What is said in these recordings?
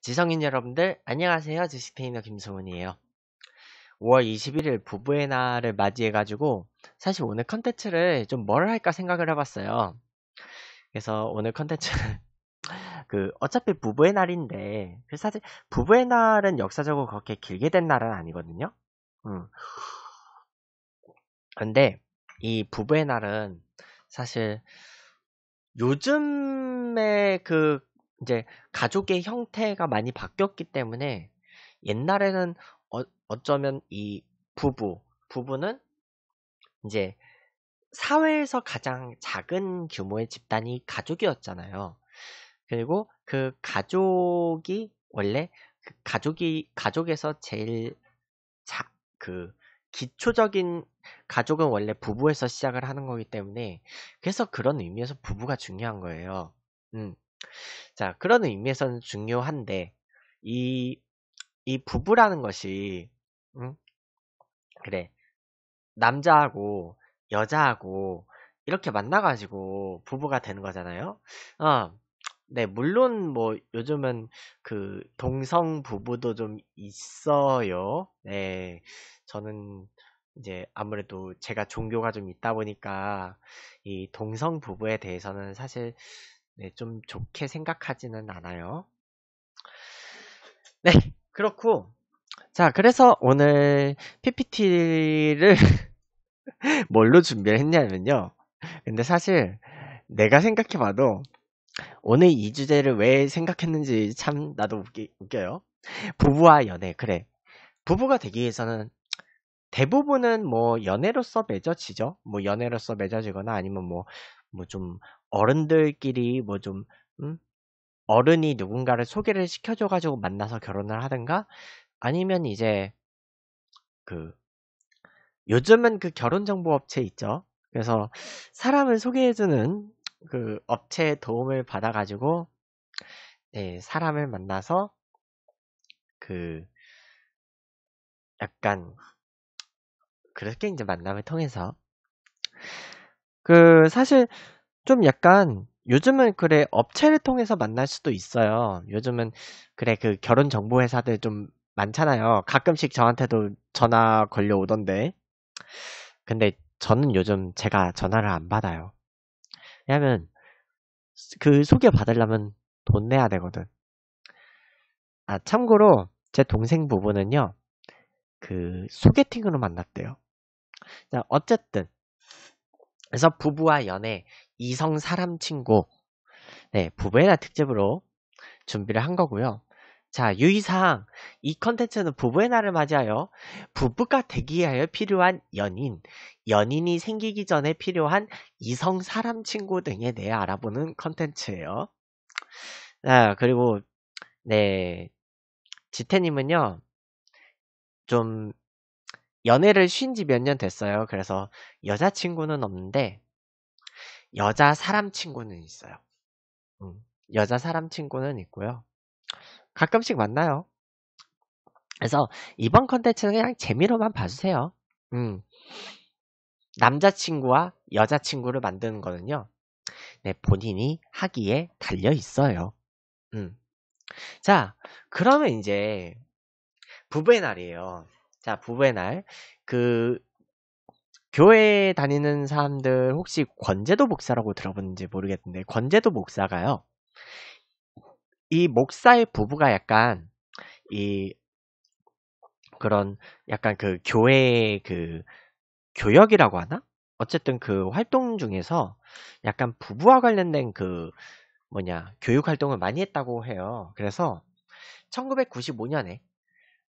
지성인 여러분들 안녕하세요. 주식테이너 김승훈이에요. 5월 21일 부부의 날을 맞이해가지고 사실 오늘 컨텐츠를 좀 뭘 할까 생각을 해봤어요. 그래서 오늘 컨텐츠는 그 어차피 부부의 날인데 그 사실 부부의 날은 역사적으로 그렇게 길게 된 날은 아니거든요. 음. 근데 이 부부의 날은 사실 요즘에 그 이제 가족의 형태가 많이 바뀌었기 때문에 옛날에는 어, 어쩌면 이 부부, 부부는 이제 사회에서 가장 작은 규모의 집단이 가족이었잖아요. 그리고 그 가족이 원래 그 가족이 가족에서 제일 자, 그 기초적인 가족은 원래 부부에서 시작을 하는 거기 때문에 그래서 그런 의미에서 부부가 중요한 거예요. 음. 자, 그런 의미에서는 중요한데, 이, 이 부부라는 것이, 응? 그래. 남자하고 여자하고 이렇게 만나가지고 부부가 되는 거잖아요. 어, 네, 물론 뭐 요즘은 그 동성 부부도 좀 있어요. 네, 저는 이제 아무래도 제가 종교가 좀 있다 보니까 이 동성 부부에 대해서는 사실 네, 좀 좋게 생각하지는 않아요. 네, 그렇고 자, 그래서 오늘 PPT를 뭘로 준비를 했냐면요. 근데 사실 내가 생각해봐도 오늘 이 주제를 왜 생각했는지 참 나도 웃기, 웃겨요. 부부와 연애, 그래. 부부가 되기 위해서는 대부분은 뭐 연애로서 맺어지죠. 뭐 연애로서 맺어지거나 아니면 뭐 뭐 좀 어른들끼리 뭐 좀 음? 어른이 누군가를 소개를 시켜줘 가지고 만나서 결혼을 하든가 아니면 이제 그 요즘은 그 결혼 정보 업체 있죠. 그래서 사람을 소개해주는 그 업체의 도움을 받아가지고 네, 사람을 만나서 그 약간 그렇게 이제 만남을 통해서 그 사실 좀 약간 요즘은 그래 업체를 통해서 만날 수도 있어요. 요즘은 그래 그 결혼 정보 회사들 좀 많잖아요. 가끔씩 저한테도 전화 걸려 오던데. 근데 저는 요즘 제가 전화를 안 받아요. 왜냐면 그 소개 받으려면 돈 내야 되거든. 아 참고로 제 동생 부부는요. 그 소개팅으로 만났대요. 자, 어쨌든 그래서 부부와 연애, 이성 사람 친구, 네, 부부의 날 특집으로 준비를 한 거고요. 자, 유의사항. 이 컨텐츠는 부부의 날을 맞이하여 부부가 되기 위하여 필요한 연인, 연인이 생기기 전에 필요한 이성 사람 친구 등에 대해 알아보는 컨텐츠예요. 자, 그리고 네, 지태 님은요, 좀 연애를 쉰 지 몇 년 됐어요. 그래서 여자친구는 없는데 여자 사람 친구는 있어요. 음, 여자 사람 친구는 있고요. 가끔씩 만나요. 그래서 이번 컨텐츠는 그냥 재미로만 봐주세요. 음, 남자친구와 여자친구를 만드는 거는요. 네, 본인이 하기에 달려 있어요. 음. 자, 그러면 이제 부부의 날이에요. 자, 부부의 날. 그 교회 다니는 사람들 혹시 권제도 목사라고 들어봤는지 모르겠는데 권제도 목사가요. 이 목사의 부부가 약간 이 그런 약간 그 교회의 그 교역이라고 하나? 어쨌든 그 활동 중에서 약간 부부와 관련된 그 뭐냐 교육 활동을 많이 했다고 해요. 그래서 1995년에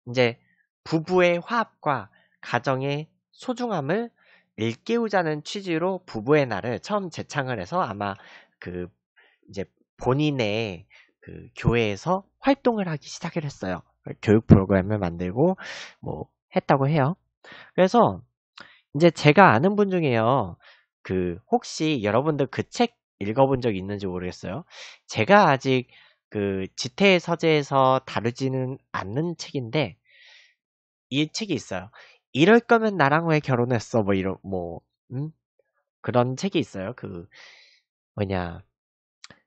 이제 부부의 화합과 가정의 소중함을 일깨우자는 취지로 부부의 날을 처음 제창을 해서 아마 그 이제 본인의 그 교회에서 활동을 하기 시작을 했어요. 교육 프로그램을 만들고 뭐 했다고 해요. 그래서 이제 제가 아는 분 중에요. 그 혹시 여러분들 그 책 읽어본 적 있는지 모르겠어요. 제가 아직 그 지태 서재에서 다루지는 않는 책인데 이 책이 있어요. 이럴 거면 나랑 왜 결혼했어? 뭐 이런 뭐 음? 그런 책이 있어요. 그 뭐냐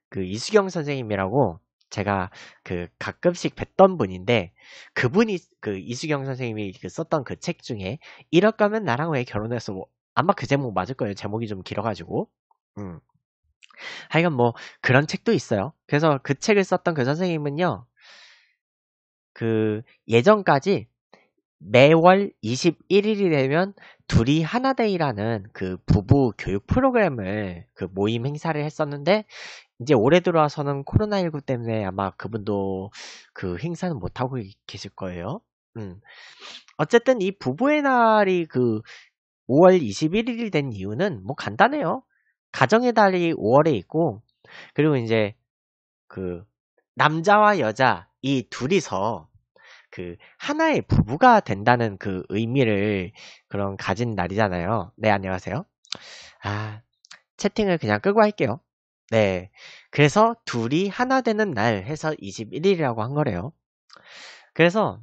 그 이수경 선생님이라고 제가 그 가끔씩 뵀던 분인데 그분이 그 이수경 선생님이 그 썼던 그 책 중에 이럴 거면 나랑 왜 결혼해서 뭐 아마 그 제목 맞을 거예요. 제목이 좀 길어가지고. 음. 하여간 뭐 그런 책도 있어요. 그래서 그 책을 썼던 그 선생님은요. 그 예전까지 매월 21일이 되면 둘이 하나데이라는 그 부부 교육 프로그램을 그 모임 행사를 했었는데 이제 올해 들어와서는 코로나19 때문에 아마 그분도 그 행사는 못 하고 계실 거예요. 음. 어쨌든 이 부부의 날이 그 5월 21일이 된 이유는 뭐 간단해요. 가정의 달이 5월에 있고 그리고 이제 그 남자와 여자 이 둘이서 그 하나의 부부가 된다는 그 의미를 그런 가진 날이잖아요. 네, 안녕하세요. 아, 채팅을 그냥 끄고 할게요. 네. 그래서 둘이 하나 되는 날 해서 21일이라고 한 거래요. 그래서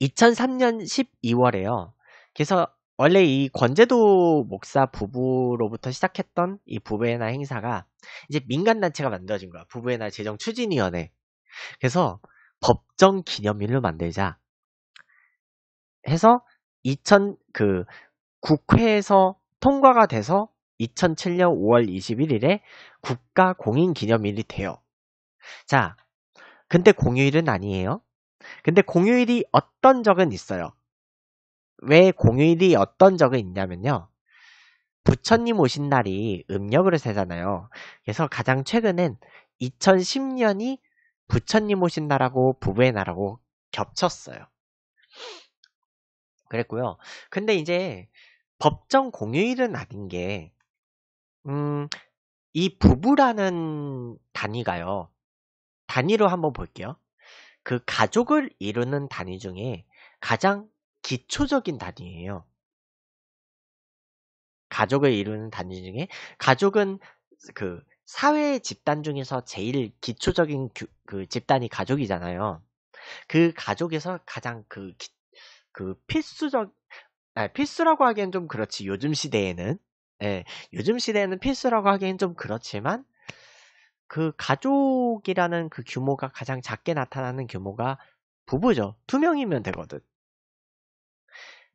2003년 12월에요. 그래서 원래 이 권제도 목사 부부로부터 시작했던 이 부부의 날 행사가 이제 민간단체가 만들어진 거야. 부부의 날 재정 추진위원회. 그래서 법정 기념일로 만들자 해서 2000 그 국회에서 통과가 돼서 2007년 5월 21일에 국가 공인 기념일이 돼요. 자, 근데 공휴일은 아니에요. 근데 공휴일이 어떤 적은 있어요. 왜 공휴일이 어떤 적은 있냐면요. 부처님 오신 날이 음력으로 세잖아요. 그래서 가장 최근엔 2010년이 부처님 오신 날하고 부부의 날하고 겹쳤어요. 그랬고요. 근데 이제 법정 공휴일은 아닌 게, 음, 이 부부라는 단위가요. 단위로 한번 볼게요. 그 가족을 이루는 단위 중에 가장 기초적인 단위예요. 가족을 이루는 단위 중에 가족은 그 사회 집단 중에서 제일 기초적인 규, 그 집단이 가족이잖아요. 그 가족에서 가장 그, 그 필수적, 아, 필수라고 하기엔 좀 그렇지. 요즘 시대에는. 예, 요즘 시대에는 필수라고 하기엔 좀 그렇지만, 그 가족이라는 그 규모가 가장 작게 나타나는 규모가 부부죠. 두 명이면 되거든.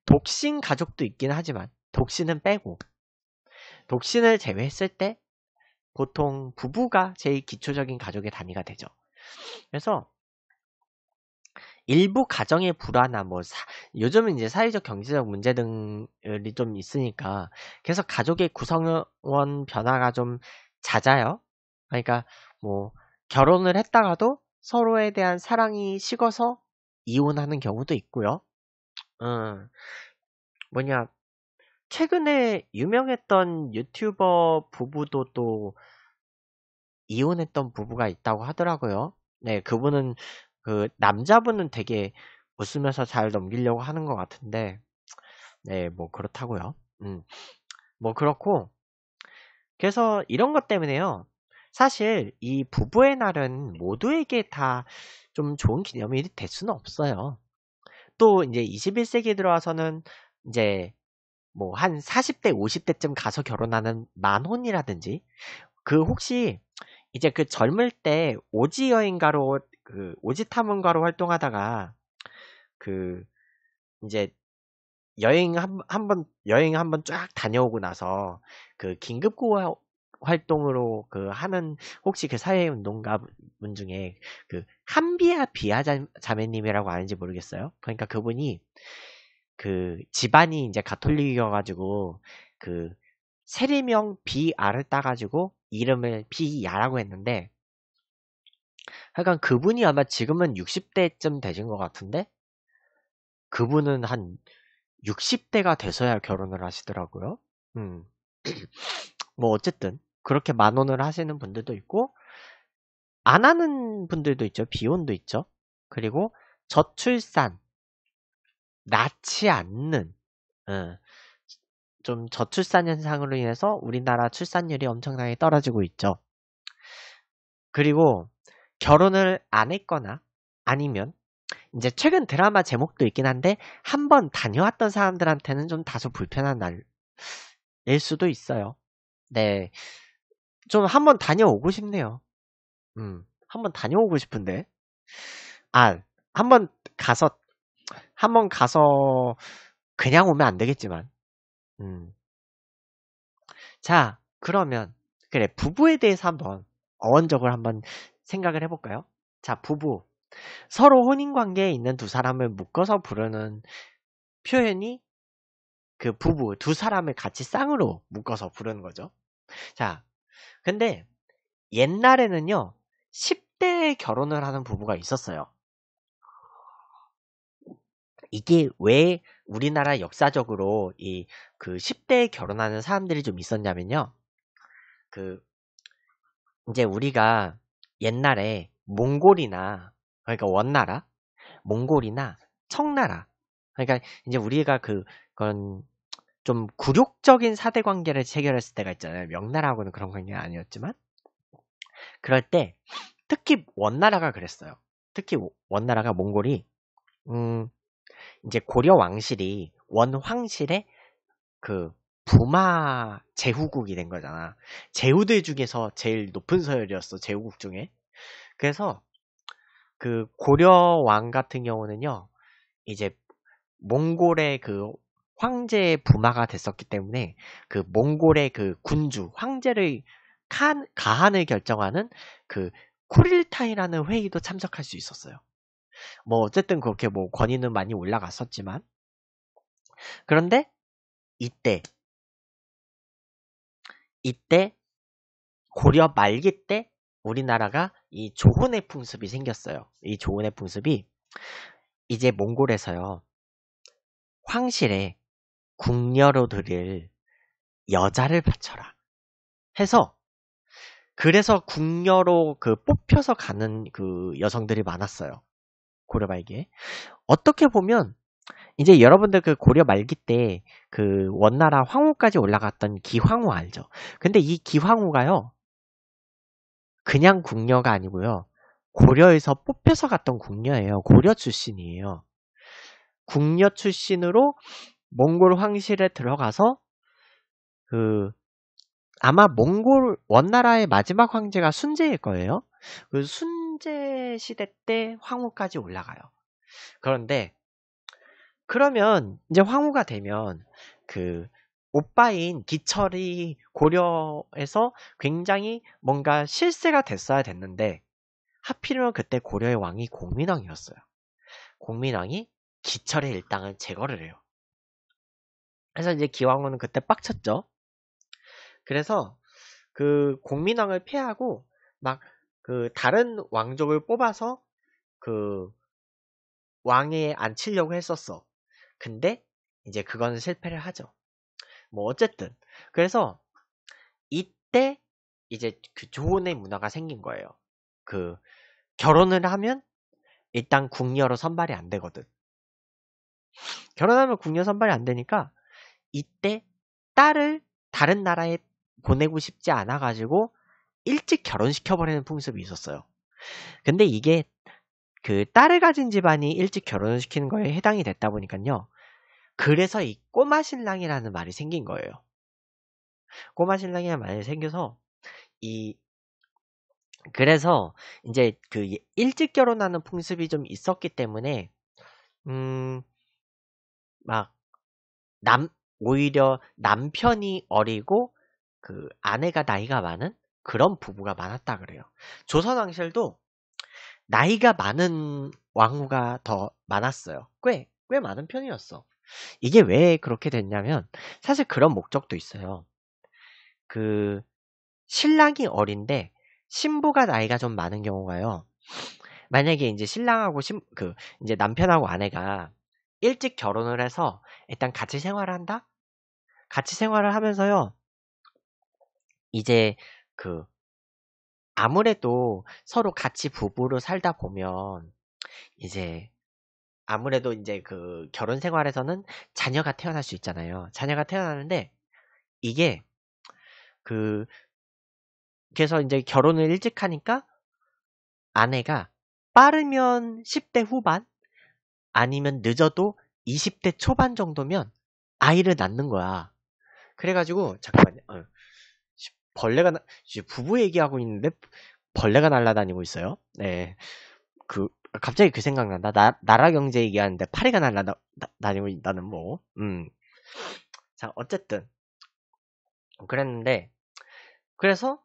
독신 가족도 있긴 하지만, 독신은 빼고, 독신을 제외했을 때 보통 부부가 제일 기초적인 가족의 단위가 되죠. 그래서 일부 가정의 불화나 뭐 사, 요즘은 이제 사회적 경제적 문제 등이 좀 있으니까 그래서 가족의 구성원 변화가 좀 잦아요. 그러니까 뭐 결혼을 했다가도 서로에 대한 사랑이 식어서 이혼하는 경우도 있고요. 음, 뭐냐 최근에 유명했던 유튜버 부부도 또 이혼했던 부부가 있다고 하더라고요. 네, 그분은 그 남자분은 되게 웃으면서 잘 넘기려고 하는 것 같은데, 네, 뭐 그렇다고요. 음, 뭐 그렇고, 그래서 이런 것 때문에요. 사실 이 부부의 날은 모두에게 다 좀 좋은 기념일이 될 수는 없어요. 또 이제 21세기 들어와서는 이제 뭐 한 40대, 50대쯤 가서 결혼하는 만혼이라든지 그 혹시 이제 그 젊을 때 오지 여행가로 그 오지 탐험가로 활동하다가 그 이제 여행 한, 한 번, 여행 한번 쫙 다녀오고 나서 그 긴급 구호 활동으로 그 하는 혹시 그 사회 운동가 분 중에 그 한비아 비아 자매님이라고 아는지 모르겠어요. 그러니까 그분이 그 집안이 이제 가톨릭이어가지고 그 세리명 비아를 따가지고 이름을 비야라고 했는데 하여간 그분이 아마 지금은 60대쯤 되신 것 같은데 그분은 한 60대가 돼서야 결혼을 하시더라고요. 음. 뭐 어쨌든 그렇게 만원을 하시는 분들도 있고 안 하는 분들도 있죠. 비혼도 있죠. 그리고 저출산 낳지 않는 어, 좀 저출산 현상으로 인해서 우리나라 출산율이 엄청나게 떨어지고 있죠. 그리고 결혼을 안 했거나 아니면 이제 최근 드라마 제목도 있긴 한데 한 번 다녀왔던 사람들한테는 좀 다소 불편한 날일 수도 있어요. 네. 좀 한 번 다녀오고 싶네요. 음. 한 번 다녀오고 싶은데. 아, 한 번 가서, 한번 가서 그냥 오면 안 되겠지만. 음. 자, 그러면 그래 부부에 대해서 한번 어원적으로 한번 생각을 해볼까요? 자, 부부. 서로 혼인 관계에 있는 두 사람을 묶어서 부르는 표현이 그 부부 두 사람을 같이 쌍으로 묶어서 부르는 거죠. 자, 근데 옛날에는요 10대에 결혼을 하는 부부가 있었어요. 이게 왜 우리나라 역사적으로 이 그 10대에 결혼하는 사람들이 좀 있었냐면요. 그 이제 우리가 옛날에 몽골이나 그러니까 원나라, 몽골이나 청나라 그러니까 이제 우리가 그 그런 좀 굴욕적인 사대 관계를 체결했을 때가 있잖아요. 명나라하고는 그런 관계가 아니었지만 그럴 때 특히 원나라가 그랬어요. 특히 원나라가 몽골이 음 이제 고려 왕실이 원황실의 그 부마 제후국이 된 거잖아. 제후들 중에서 제일 높은 서열이었어. 제후국 중에. 그래서 그 고려 왕 같은 경우는요. 이제 몽골의 그 황제의 부마가 됐었기 때문에 그 몽골의 그 군주 황제를 칸, 가한을 결정하는 그 쿠릴타이라는 회의도 참석할 수 있었어요. 뭐 어쨌든 그렇게 뭐 권위는 많이 올라갔었지만 그런데 이때 이때 고려 말기 때 우리나라가 이 조혼의 풍습이 생겼어요. 이 조혼의 풍습이 이제 몽골에서요. 황실에 궁녀로 들일 여자를 바쳐라 해서 그래서 궁녀로 그 뽑혀서 가는 그 여성들이 많았어요. 고려 말기에. 어떻게 보면 이제 여러분들 그 고려 말기 때 그 원나라 황후까지 올라갔던 기황후 알죠? 근데 이 기황후가요. 그냥 궁녀가 아니고요. 고려에서 뽑혀서 갔던 궁녀예요. 고려 출신이에요. 궁녀 출신으로 몽골 황실에 들어가서 그 아마 몽골 원나라의 마지막 황제가 순제일 거예요. 그 순 제 시대 때 황후까지 올라가요. 그런데 그러면 이제 황후가 되면 그 오빠인 기철이 고려에서 굉장히 뭔가 실세가 됐어야 됐는데 하필이면 그때 고려의 왕이 공민왕이었어요. 공민왕이 기철의 일당을 제거를 해요. 그래서 이제 기왕후는 그때 빡쳤죠. 그래서 그 공민왕을 폐하고 막 그 다른 왕족을 뽑아서 그 왕에 앉히려고 했었어. 근데 이제 그건 실패를 하죠. 뭐 어쨌든 그래서 이때 이제 그 조혼의 문화가 생긴 거예요. 그 결혼을 하면 일단 궁녀로 선발이 안 되거든. 결혼하면 궁녀 선발이 안 되니까 이때 딸을 다른 나라에 보내고 싶지 않아 가지고 일찍 결혼시켜 버리는 풍습이 있었어요. 근데 이게 그 딸을 가진 집안이 일찍 결혼을 시키는 거에 해당이 됐다 보니까요. 그래서 이 꼬마 신랑이라는 말이 생긴 거예요. 꼬마 신랑이라는 말이 생겨서 이 그래서 이제 그 일찍 결혼하는 풍습이 좀 있었기 때문에 음막 남 오히려 남편이 어리고 그 아내가 나이가 많은 그런 부부가 많았다 그래요. 조선 왕실도 나이가 많은 왕후가 더 많았어요. 꽤, 꽤 많은 편이었어. 이게 왜 그렇게 됐냐면, 사실 그런 목적도 있어요. 그, 신랑이 어린데, 신부가 나이가 좀 많은 경우가요. 만약에 이제 신랑하고 신, 그, 이제 남편하고 아내가 일찍 결혼을 해서 일단 같이 생활을 한다? 같이 생활을 하면서요. 이제 그 아무래도 서로 같이 부부로 살다 보면 이제 아무래도 이제 그 결혼 생활에서는 자녀가 태어날 수 있잖아요. 자녀가 태어나는데 이게 그 그래서 이제 결혼을 일찍 하니까 아내가 빠르면 10대 후반 아니면 늦어도 20대 초반 정도면 아이를 낳는 거야. 그래가지고 잠깐만요. 어. 벌레가 나, 부부 얘기하고 있는데 벌레가 날아다니고 있어요. 네. 그, 갑자기 그 생각난다. 나, 나라 경제 얘기하는데 파리가 날아다니고 있다는 뭐. 음. 자, 어쨌든. 그랬는데, 그래서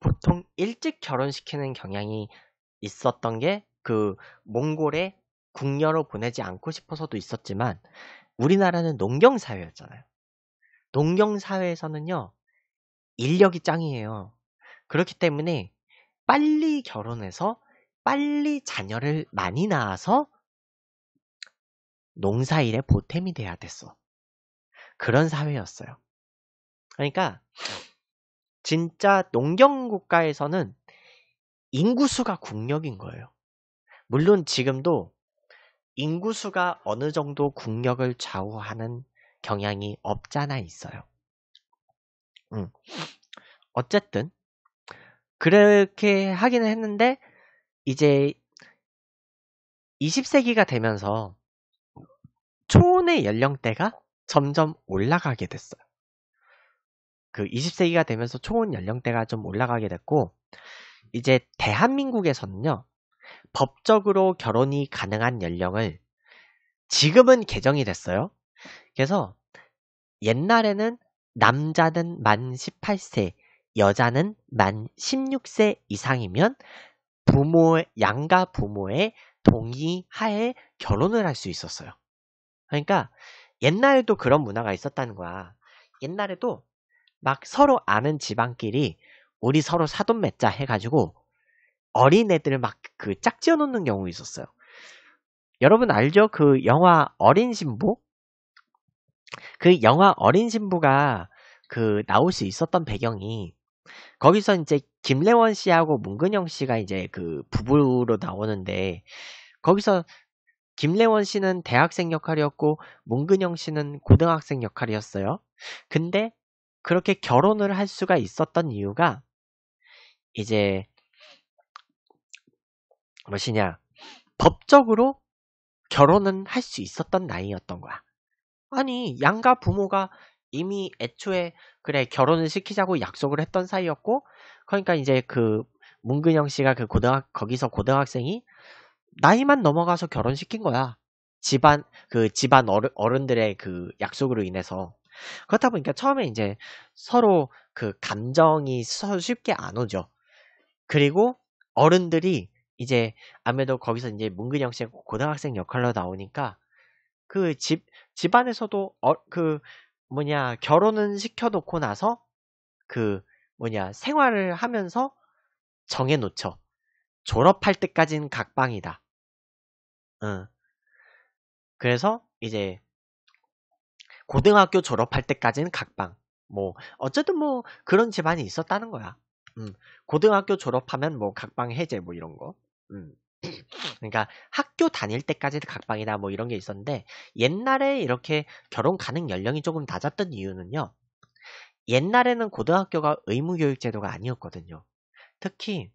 보통 일찍 결혼시키는 경향이 있었던 게 그 몽골에 궁녀로 보내지 않고 싶어서도 있었지만 우리나라는 농경사회였잖아요. 농경사회에서는요, 인력이 짱이에요. 그렇기 때문에 빨리 결혼해서 빨리 자녀를 많이 낳아서 농사일에 보탬이 돼야 됐어. 그런 사회였어요. 그러니까 진짜 농경 국가에서는 인구수가 국력인 거예요. 물론 지금도 인구수가 어느 정도 국력을 좌우하는 경향이 없잖아 있어요. 음. 어쨌든 그렇게 하기는 했는데 이제 20세기가 되면서 초혼의 연령대가 점점 올라가게 됐어요. 그 20세기가 되면서 초혼 연령대가 좀 올라가게 됐고 이제 대한민국에서는요. 법적으로 결혼이 가능한 연령을 지금은 개정이 됐어요. 그래서 옛날에는 남자는 만 18세, 여자는 만 16세 이상이면 부모, 양가 부모의 동의 하에 결혼을 할 수 있었어요. 그러니까 옛날에도 그런 문화가 있었다는 거야. 옛날에도 막 서로 아는 집안끼리 우리 서로 사돈 맺자 해가지고 어린애들 막 그 짝지어 놓는 경우 있었어요. 여러분 알죠? 그 영화 어린 신부? 그 영화 어린 신부가 그 나올 수 있었던 배경이 거기서 이제 김래원 씨하고 문근영 씨가 이제 그 부부로 나오는데 거기서 김래원 씨는 대학생 역할이었고 문근영 씨는 고등학생 역할이었어요. 근데 그렇게 결혼을 할 수가 있었던 이유가 이제 무엇이냐 법적으로 결혼은 할 수 있었던 나이였던 거야. 아니 양가 부모가 이미 애초에 그래 결혼을 시키자고 약속을 했던 사이였고 그러니까 이제 그 문근영 씨가 그 고등학 거기서 고등학생이 나이만 넘어가서 결혼시킨 거야. 집안 그 집안 어른, 어른들의 그 약속으로 인해서 그렇다 보니까 처음에 이제 서로 그 감정이 쉽게 안 오죠. 그리고 어른들이 이제 아무래도 거기서 이제 문근영 씨가 고등학생 역할로 나오니까 그 집 집안에서도 어, 그 뭐냐 결혼은 시켜놓고 나서 그 뭐냐 생활을 하면서 정해놓죠. 졸업할 때까지는 각방이다. 응. 그래서 이제 고등학교 졸업할 때까지는 각방. 뭐 어쨌든 뭐 그런 집안이 있었다는 거야. 음, 고등학교 졸업하면 뭐 각방 해제 뭐 이런 거. 음. 그러니까 학교 다닐 때까지도 각방이다 뭐 이런 게 있었는데 옛날에 이렇게 결혼 가능 연령이 조금 낮았던 이유는요. 옛날에는 고등학교가 의무교육 제도가 아니었거든요. 특히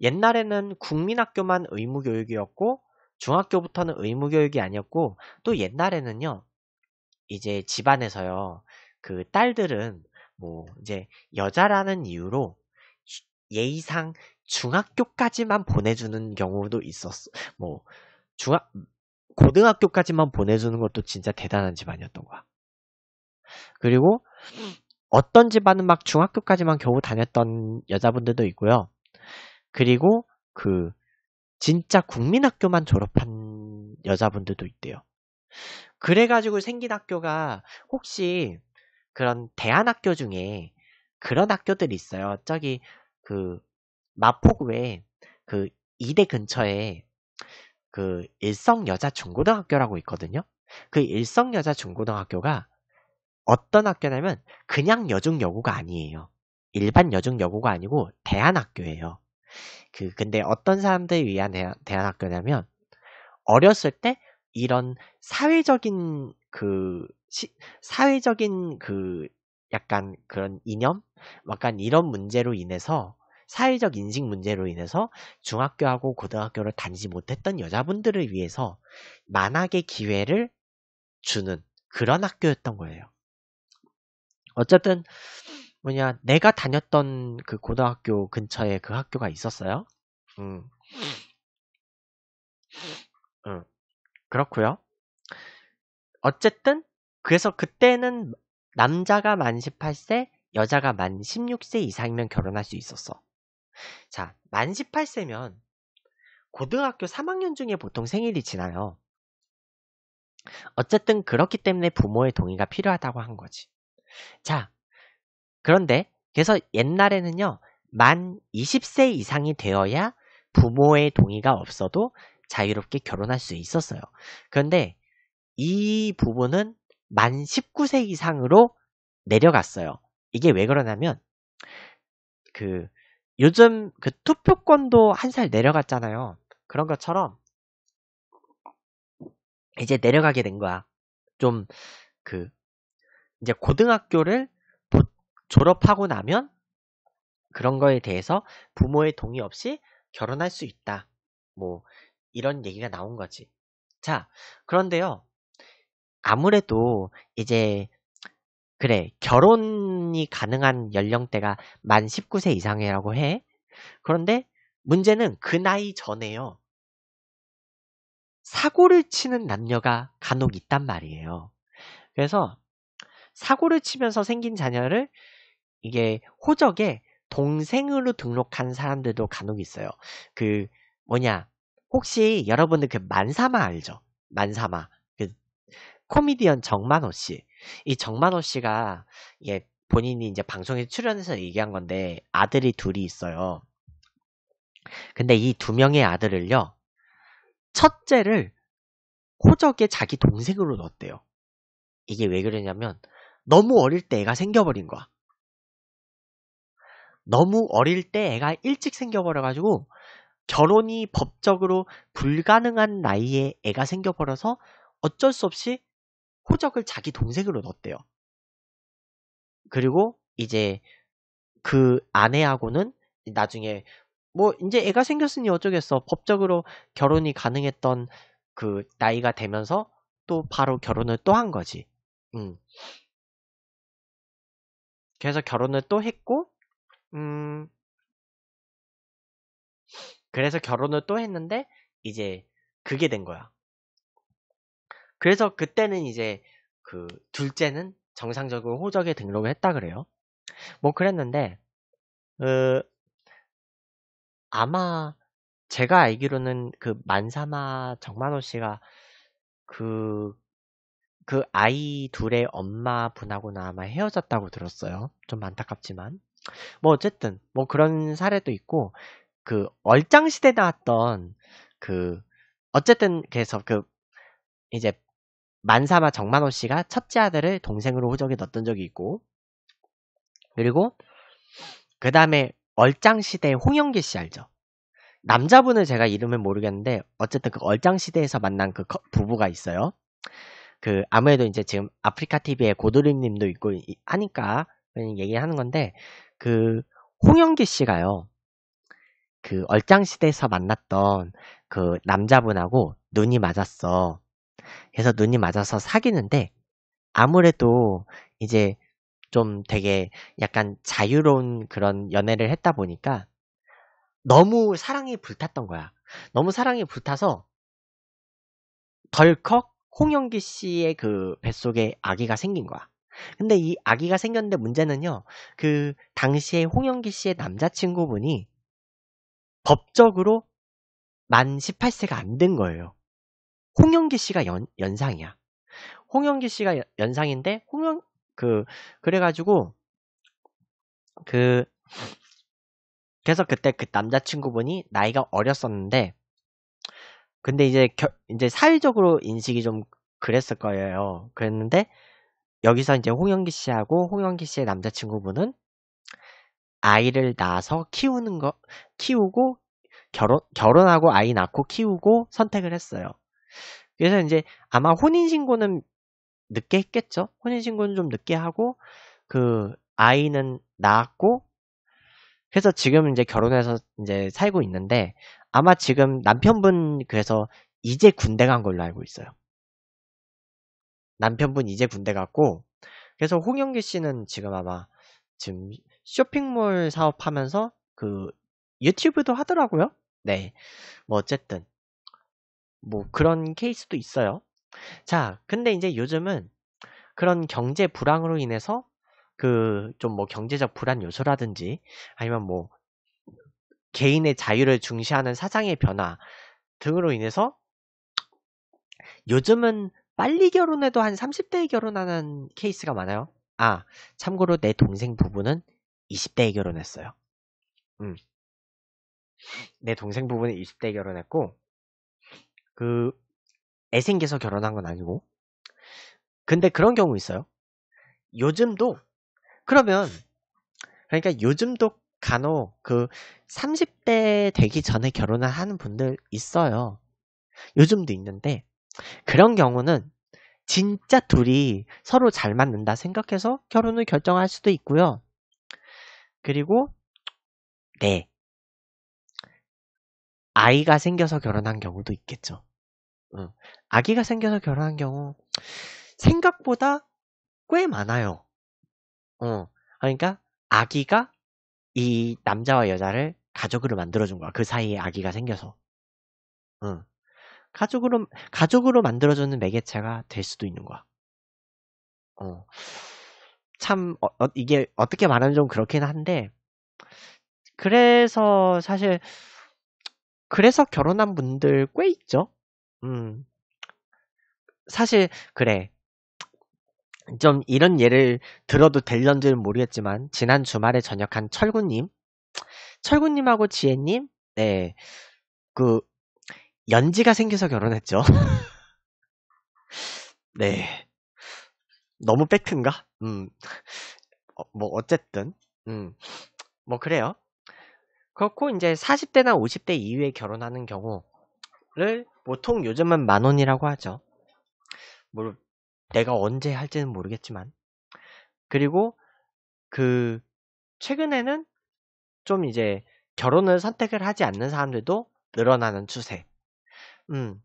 옛날에는 국민학교만 의무교육이었고 중학교부터는 의무교육이 아니었고 또 옛날에는요. 이제 집안에서요. 그 딸들은 뭐 이제 여자라는 이유로 예의상 중학교까지만 보내주는 경우도 있었어. 뭐 중학 고등학교까지만 보내주는 것도 진짜 대단한 집안이었던 거야. 그리고 어떤 집안은 막 중학교까지만 겨우 다녔던 여자분들도 있고요. 그리고 그 진짜 국민학교만 졸업한 여자분들도 있대요. 그래가지고 생긴 학교가 혹시 그런 대안학교 중에 그런 학교들이 있어요. 저기 그 마포구에 그 이대 근처에 그 일성 여자 중고등학교라고 있거든요. 그 일성 여자 중고등학교가 어떤 학교냐면 그냥 여중 여고가 아니에요. 일반 여중 여고가 아니고 대안학교예요. 그 근데 어떤 사람들을 위한 대안, 대안학교냐면 어렸을 때 이런 사회적인 그 시, 사회적인 그 약간 그런 이념, 약간 이런 문제로 인해서 사회적 인식 문제로 인해서 중학교하고 고등학교를 다니지 못했던 여자분들을 위해서 만학의 기회를 주는 그런 학교였던 거예요. 어쨌든 뭐냐, 내가 다녔던 그 고등학교 근처에 그 학교가 있었어요. 음. 음. 그렇고요 어쨌든, 그래서 그때는 남자가 만 18세, 여자가 만 16세 이상이면 결혼할 수 있었어. 자, 만 18세면 고등학교 3학년 중에 보통 생일이 지나요. 어쨌든 그렇기 때문에 부모의 동의가 필요하다고 한 거지. 자, 그런데 그래서 옛날에는요. 만 20세 이상이 되어야 부모의 동의가 없어도 자유롭게 결혼할 수 있었어요. 그런데 이 부분은 만 19세 이상으로 내려갔어요. 이게 왜 그러냐면 그 요즘 그 투표권도 한 살 내려갔잖아요. 그런 것처럼 이제 내려가게 된 거야. 좀 그 이제 고등학교를 졸업하고 나면 그런 거에 대해서 부모의 동의 없이 결혼할 수 있다. 뭐 이런 얘기가 나온 거지. 자, 그런데요. 아무래도 이제 그래 결혼이 가능한 연령대가 만 19세 이상이라고 해. 그런데 문제는 그 나이 전에요. 사고를 치는 남녀가 간혹 있단 말이에요. 그래서 사고를 치면서 생긴 자녀를 이게 호적에 동생으로 등록한 사람들도 간혹 있어요. 그 뭐냐 혹시 여러분들 그 만사마 알죠? 만사마 그 코미디언 정만호 씨. 이 정만호 씨가 예 본인이 이제 방송에 출연해서 얘기한 건데 아들이 둘이 있어요. 근데 이 두 명의 아들을요. 첫째를 호적에 자기 동생으로 넣었대요. 이게 왜 그러냐면 너무 어릴 때 애가 생겨버린 거야. 너무 어릴 때 애가 일찍 생겨버려가지고 결혼이 법적으로 불가능한 나이에 애가 생겨버려서 어쩔 수 없이 호적을 자기 동생으로 넣었대요. 그리고 이제 그 아내하고는 나중에 뭐 이제 애가 생겼으니 어쩌겠어. 법적으로 결혼이 가능했던 그 나이가 되면서 또 바로 결혼을 또 한 거지. 음. 그래서 결혼을 또 했고, 음, 그래서 결혼을 또 했는데, 이제 그게 된 거야. 그래서 그때는 이제 그 둘째는 정상적으로 호적에 등록을 했다 그래요. 뭐 그랬는데, 어, 아마 제가 알기로는 그 만사마 정만호 씨가 그, 그 아이 둘의 엄마 분하고는 아마 헤어졌다고 들었어요. 좀 안타깝지만. 뭐 어쨌든 뭐 그런 사례도 있고 그 얼짱 시대 나왔던 그 어쨌든 그래서 그 이제 만사마 정만호 씨가 첫째 아들을 동생으로 호적에 넣었던 적이 있고 그리고 그 다음에 얼짱시대 홍영기 씨 알죠? 남자분을 제가 이름을 모르겠는데 어쨌든 그 얼짱시대에서 만난 그 부부가 있어요. 그 아무래도 이제 지금 아프리카 TV에 고도림님도 있고 하니까 얘기하는 건데 그 홍영기 씨가요. 그 얼짱시대에서 만났던 그 남자분하고 눈이 맞았어. 그래서 눈이 맞아서 사귀는데 아무래도 이제 좀 되게 약간 자유로운 그런 연애를 했다 보니까 너무 사랑이 불탔던 거야. 너무 사랑이 불타서 덜컥 홍영기 씨의 그 뱃속에 아기가 생긴 거야. 근데 이 아기가 생겼는데 문제는요. 그 당시에 홍영기 씨의 남자친구분이 법적으로 만 18세가 안 된 거예요. 홍영기 씨가 연, 연상이야. 홍영기 씨가 연상인데 홍영 그 그래가지고 그 그래서 그때 그 남자친구분이 나이가 어렸었는데 근데 이제 겨, 이제 사회적으로 인식이 좀 그랬을 거예요. 그랬는데 여기서 이제 홍영기 씨하고 홍영기 씨의 남자친구분은 아이를 낳아서 키우는 거 키우고 결혼 결혼하고 아이 낳고 키우고 선택을 했어요. 그래서 이제 아마 혼인 신고는 늦게 했겠죠. 혼인 신고는 좀 늦게 하고 그 아이는 낳았고 그래서 지금 이제 결혼해서 이제 살고 있는데 아마 지금 남편분 그래서 이제 군대 간 걸로 알고 있어요. 남편분 이제 군대 갔고 그래서 홍영기 씨는 지금 아마 지금 쇼핑몰 사업하면서 그 유튜브도 하더라고요. 네. 뭐 어쨌든 뭐 그런 케이스도 있어요. 자, 근데 이제 요즘은 그런 경제 불황으로 인해서 그 좀 뭐 경제적 불안 요소라든지 아니면 뭐 개인의 자유를 중시하는 사상의 변화 등으로 인해서 요즘은 빨리 결혼해도 한 30대에 결혼하는 케이스가 많아요. 아, 참고로 내 동생 부부는 20대에 결혼했어요. 음. 내 동생 부부는 20대에 결혼했고, 그, 애 생겨서 결혼한 건 아니고. 근데 그런 경우 있어요. 요즘도, 그러면, 그러니까 요즘도 간혹 그 30대 되기 전에 결혼을 하는 분들 있어요. 요즘도 있는데, 그런 경우는 진짜 둘이 서로 잘 맞는다 생각해서 결혼을 결정할 수도 있고요. 그리고 네. 아이가 생겨서 결혼한 경우도 있겠죠. 응. 아기가 생겨서 결혼한 경우 생각보다 꽤 많아요. 어. 그러니까 아기가 이 남자와 여자를 가족으로 만들어준 거야. 그 사이에 아기가 생겨서. 응. 가족으로 가족으로 만들어주는 매개체가 될 수도 있는 거야. 어. 참 어, 어, 이게 어떻게 말하면 좀 그렇긴 한데 그래서 사실 그래서 결혼한 분들 꽤 있죠. 음. 사실 그래. 좀 이런 예를 들어도 될런지는 모르겠지만 지난 주말에 전역한 철구님, 철구님하고 지혜님, 네, 그 연지가 생겨서 결혼했죠. 네. 너무 팩트인가? 음. 어, 뭐 어쨌든 음. 뭐 그래요. 그렇고 이제 40대나 50대 이후에 결혼하는 경우를 보통 요즘은 만 원이라고 하죠. 뭐 내가 언제 할지는 모르겠지만 그리고 그 최근에는 좀 이제 결혼을 선택을 하지 않는 사람들도 늘어나는 추세. 음.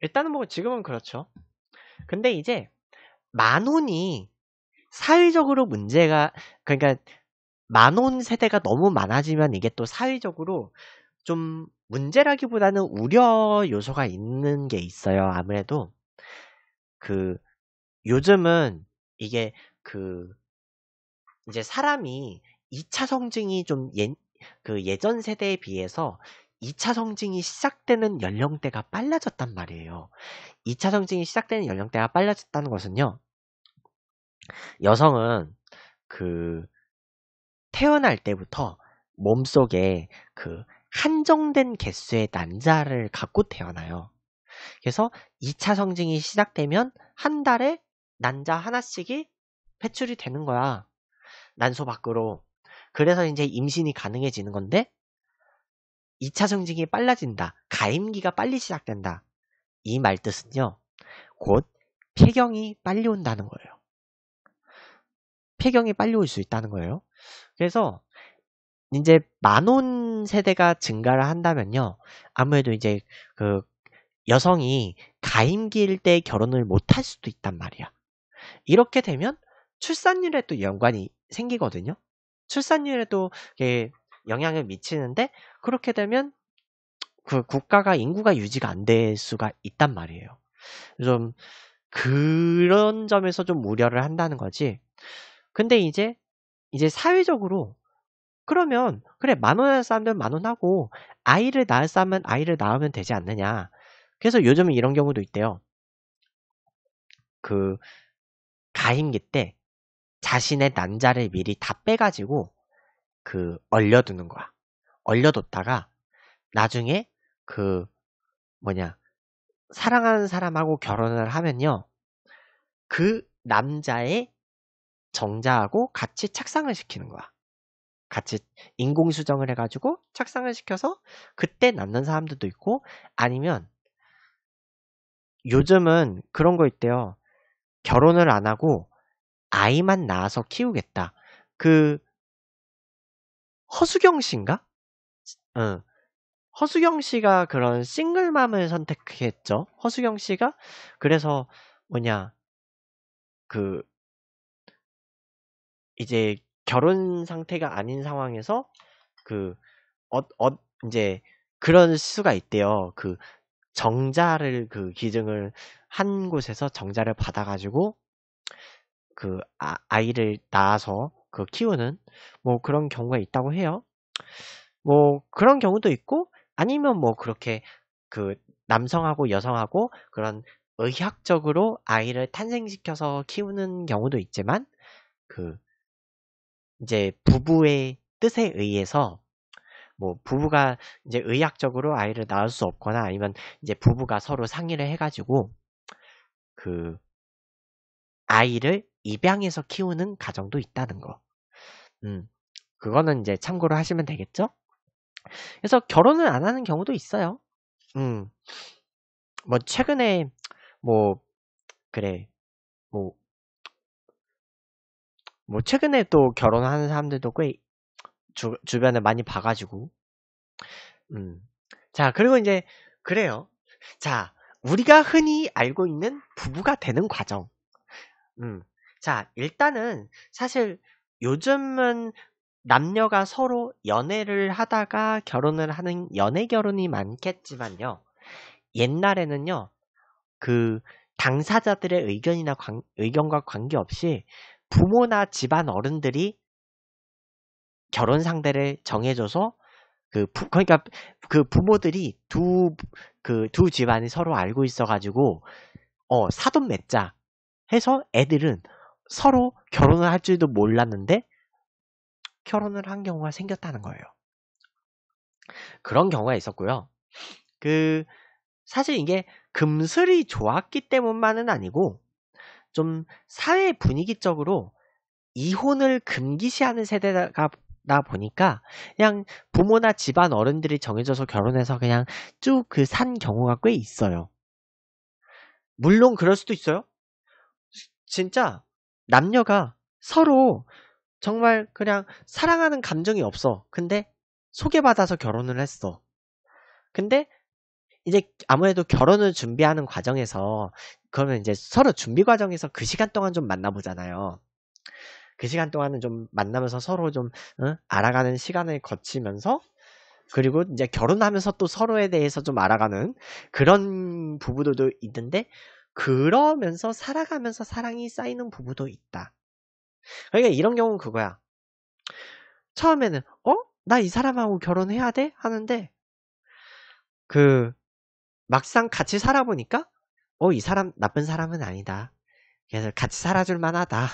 일단은 뭐 지금은 그렇죠. 근데 이제 만 원이 사회적으로 문제가 그러니까 만원 세대가 너무 많아지면 이게 또 사회적으로 좀 문제라기보다는 우려 요소가 있는 게 있어요. 아무래도 그 요즘은 이게 그 이제 사람이 2차 성징이 좀 예, 그 예전 세대에 비해서 2차 성징이 시작되는 연령대가 빨라졌단 말이에요. 2차 성징이 시작되는 연령대가 빨라졌다는 것은요. 여성은 그 태어날 때부터 몸속에 그 한정된 개수의 난자를 갖고 태어나요. 그래서 2차 성징이 시작되면 한 달에 난자 하나씩이 배출이 되는 거야. 난소 밖으로. 그래서 이제 임신이 가능해지는 건데 2차 성징이 빨라진다. 가임기가 빨리 시작된다. 이 말 뜻은요. 곧 폐경이 빨리 온다는 거예요. 폐경이 빨리 올 수 있다는 거예요. 그래서 이제 만원 세대가 증가를 한다면요. 아무래도 이제 그 여성이 가임기일 때 결혼을 못할 수도 있단 말이야. 이렇게 되면 출산율에 또 연관이 생기거든요. 출산율에도 영향을 미치는데 그렇게 되면 그 국가가 인구가 유지가 안 될 수가 있단 말이에요. 좀 그런 점에서 좀 우려를 한다는 거지. 근데 이제 이제 사회적으로 그러면 그래 만원 할 사람들은 만원 하고 아이를 낳을 사람은 아이를 낳으면 되지 않느냐. 그래서 요즘은 이런 경우도 있대요. 그 가임기 때 자신의 난자를 미리 다 빼가지고 그 얼려두는 거야. 얼려뒀다가 나중에 그 뭐냐 사랑하는 사람하고 결혼을 하면요 그 남자의 정자하고 같이 착상을 시키는 거야. 같이 인공 수정을 해가지고 착상을 시켜서 그때 낳는 사람들도 있고 아니면 요즘은 그런 거 있대요. 결혼을 안 하고 아이만 낳아서 키우겠다. 그 허수경 씨인가? 응. 허수경 씨가 그런 싱글맘을 선택했죠. 허수경 씨가 그래서 뭐냐 그 이제 결혼 상태가 아닌 상황에서 그 어, 어 이제 그런 수가 있대요. 그 정자를 그 기증을 한 곳에서 정자를 받아가지고 그 아, 아이를 낳아서 그 키우는 뭐 그런 경우가 있다고 해요. 뭐 그런 경우도 있고 아니면 뭐 그렇게 그 남성하고 여성하고 그런 의학적으로 아이를 탄생시켜서 키우는 경우도 있지만 그 이제 부부의 뜻에 의해서 뭐 부부가 이제 의학적으로 아이를 낳을 수 없거나 아니면 이제 부부가 서로 상의를 해가지고 그 아이를 입양해서 키우는 가정도 있다는 거. 음, 그거는 이제 참고로 하시면 되겠죠? 그래서 결혼을 안 하는 경우도 있어요. 음, 뭐 최근에 뭐 그래 뭐 뭐 최근에 또 결혼하는 사람들도 꽤 주, 주변에 많이 봐가지고 음. 자 그리고 이제 그래요 자 우리가 흔히 알고 있는 부부가 되는 과정 음. 자 일단은 사실 요즘은 남녀가 서로 연애를 하다가 결혼을 하는 연애 결혼이 많겠지만요 옛날에는요 그 당사자들의 의견이나 관, 의견과 관계없이 부모나 집안 어른들이 결혼 상대를 정해줘서 그 부, 그러니까 그 부모들이 두 그 두 집안이 서로 알고 있어가지고 어 사돈 맺자 해서 애들은 서로 결혼을 할 줄도 몰랐는데 결혼을 한 경우가 생겼다는 거예요. 그런 경우가 있었고요. 그 사실 이게 금슬이 좋았기 때문만은 아니고 좀 사회 분위기적으로 이혼을 금기시하는 세대가 나 보니까 그냥 부모나 집안 어른들이 정해져서 결혼해서 그냥 쭉 그 산 경우가 꽤 있어요. 물론 그럴 수도 있어요. 진짜 남녀가 서로 정말 그냥 사랑하는 감정이 없어. 근데 소개받아서 결혼을 했어. 근데 이제 아무래도 결혼을 준비하는 과정에서 그러면 이제 서로 준비 과정에서 그 시간 동안 좀 만나보잖아요. 그 시간 동안은 좀 만나면서 서로 좀 어? 알아가는 시간을 거치면서 그리고 이제 결혼하면서 또 서로에 대해서 좀 알아가는 그런 부부들도 있는데 그러면서 살아가면서 사랑이 쌓이는 부부도 있다. 그러니까 이런 경우는 그거야. 처음에는 어? 나 이 사람하고 결혼해야 돼? 하는데 그 막상 같이 살아보니까 어, 이 사람 나쁜 사람은 아니다. 그래서 같이 살아줄 만하다.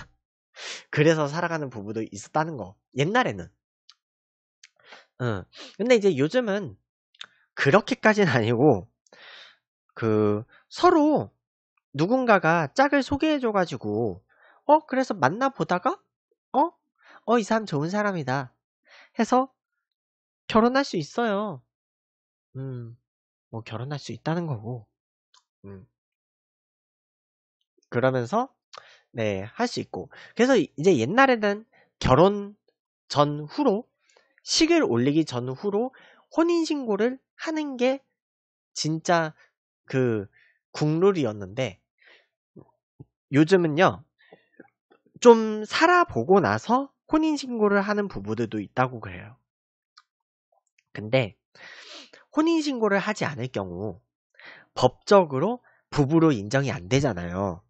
그래서 살아가는 부부도 있었다는 거. 옛날에는. 응. 근데 이제 요즘은 그렇게까지는 아니고 그 서로 누군가가 짝을 소개해줘가지고 어 그래서 만나보다가 어? 어 이 사람 좋은 사람이다 해서 결혼할 수 있어요. 음, 뭐 결혼할 수 있다는 거고. 음. 그러면서 네, 할 수 있고. 그래서 이제 옛날에는 결혼 전 후로 식을 올리기 전 후로 혼인신고를 하는 게 진짜 그 국룰이었는데 요즘은요 좀 살아보고 나서 혼인신고를 하는 부부들도 있다고 그래요. 근데 혼인 신고를 하지 않을 경우 법적으로 부부로 인정이 안 되잖아요.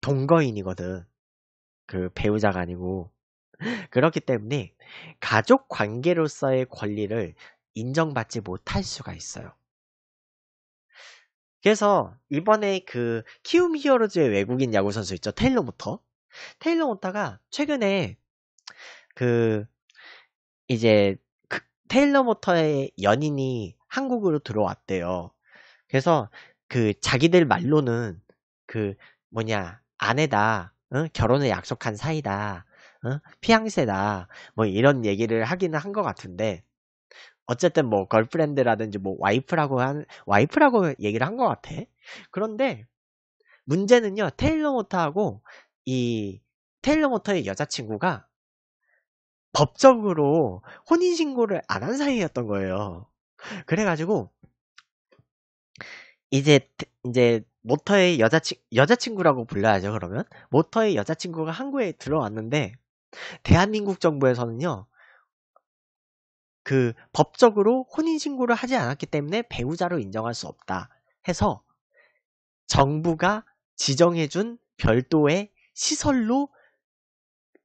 동거인이거든. 그 배우자가 아니고. 그렇기 때문에 가족 관계로서의 권리를 인정받지 못할 수가 있어요. 그래서 이번에 그 키움 히어로즈의 외국인 야구 선수 있죠. 테일러 모터. 테일러 모터가 최근에 그 이제 그 테일러 모터의 연인이 한국으로 들어왔대요. 그래서 그 자기들 말로는 그 뭐냐 아내다, 어? 결혼을 약속한 사이다, 어? 피앙세다, 뭐 이런 얘기를 하기는 한 것 같은데 어쨌든 뭐 걸프렌드라든지 뭐 와이프라고 한 와이프라고 얘기를 한 것 같아. 그런데 문제는요 테일러 모터하고 이 테일러 모터의 여자친구가 법적으로 혼인신고를 안 한 사이였던 거예요. 그래가지고 이제 이제 모터의 여자친 여자친구라고 불러야죠 그러면 모터의 여자친구가 한국에 들어왔는데 대한민국 정부에서는요, 그 법적으로 혼인신고를 하지 않았기 때문에 배우자로 인정할 수 없다 해서 정부가 지정해준 별도의 시설로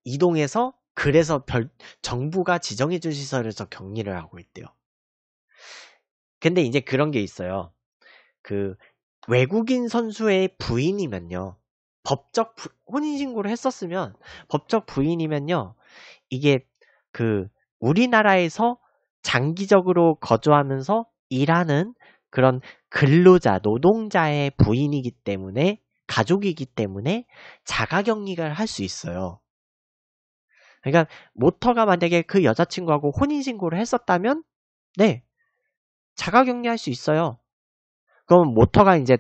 이동해서 그래서 별, 정부가 지정해준 시설에서 격리를 하고 있대요. 근데 이제 그런 게 있어요. 그 외국인 선수의 부인이면요. 법적 부, 혼인신고를 했었으면 법적 부인이면요. 이게 그 우리나라에서 장기적으로 거주하면서 일하는 그런 근로자, 노동자의 부인이기 때문에 가족이기 때문에 자가격리를 할 수 있어요. 그러니까 모터가 만약에 그 여자친구하고 혼인신고를 했었다면 네 자가격리할 수 있어요. 그럼 모터가 이제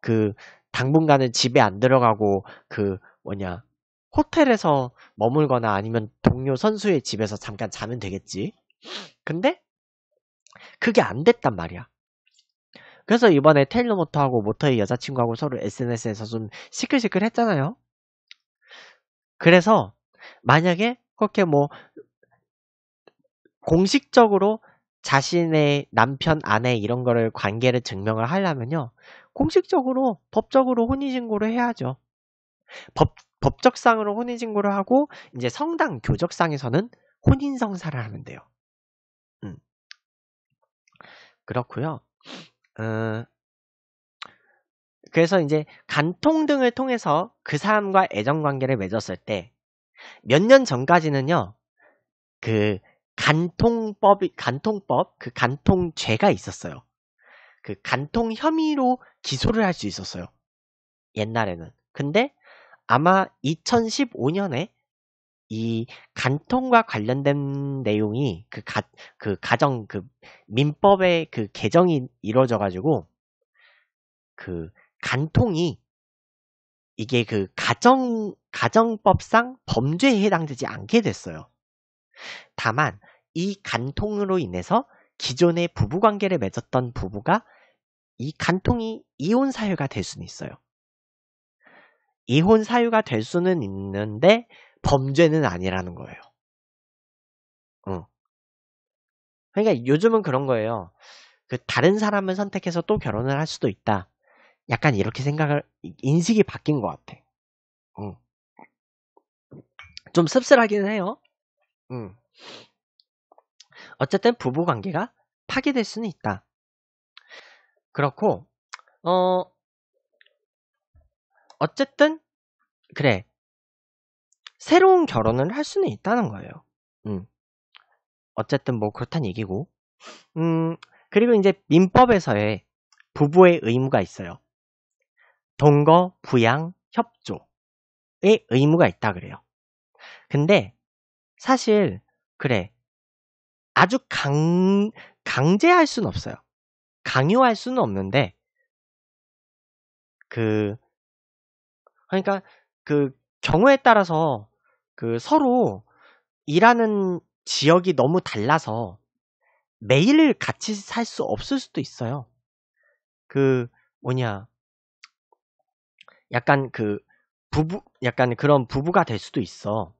그 당분간은 집에 안 들어가고 그 뭐냐 호텔에서 머물거나 아니면 동료 선수의 집에서 잠깐 자면 되겠지. 근데 그게 안 됐단 말이야. 그래서 이번에 테일러 모터하고 모터의 여자친구하고 서로 SNS에서 좀 시끌시끌 했잖아요. 그래서 만약에 그렇게 뭐 공식적으로 자신의 남편, 아내 이런 거를 관계를 증명을 하려면요. 공식적으로 법적으로 혼인 신고를 해야죠. 법, 법적상으로 혼인 신고를 하고 이제 성당 교적상에서는 혼인 성사를 하면 돼요. 음. 그렇고요. 어, 그래서 이제 간통 등을 통해서 그 사람과 애정 관계를 맺었을 때 몇 년 전까지는요. 그 간통법이 간통법 그 간통죄가 있었어요. 그 간통 혐의로 기소를 할 수 있었어요. 옛날에는. 근데 아마 2015년에 이 간통과 관련된 내용이 그 가, 그 가정 그 민법의 그 개정이 이루어져 가지고 그 간통이 이게 그 가정 가정법상 범죄에 해당되지 않게 됐어요. 다만 이 간통으로 인해서 기존의 부부 관계를 맺었던 부부가 이 간통이 이혼 사유가 될 수는 있어요. 이혼 사유가 될 수는 있는데 범죄는 아니라는 거예요. 어. 그러니까 요즘은 그런 거예요. 그 다른 사람을 선택해서 또 결혼을 할 수도 있다. 약간 이렇게 생각을 인식이 바뀐 것 같아. 응. 좀 씁쓸하기는 해요. 응. 어쨌든 부부 관계가 파괴될 수는 있다. 그렇고 어 어쨌든 그래 새로운 결혼을 할 수는 있다는 거예요. 음. 어쨌든 뭐 그렇단 얘기고. 음, 그리고 이제 민법에서의 부부의 의무가 있어요. 동거, 부양, 협조의 의무가 있다 그래요. 근데 사실 그래 아주 강 강제할 수는 없어요. 강요할 수는 없는데 그 그러니까 그 경우에 따라서 그 서로 일하는 지역이 너무 달라서 매일 같이 살 수 없을 수도 있어요. 그 뭐냐 약간 그 부부 약간 그런 부부가 될 수도 있어.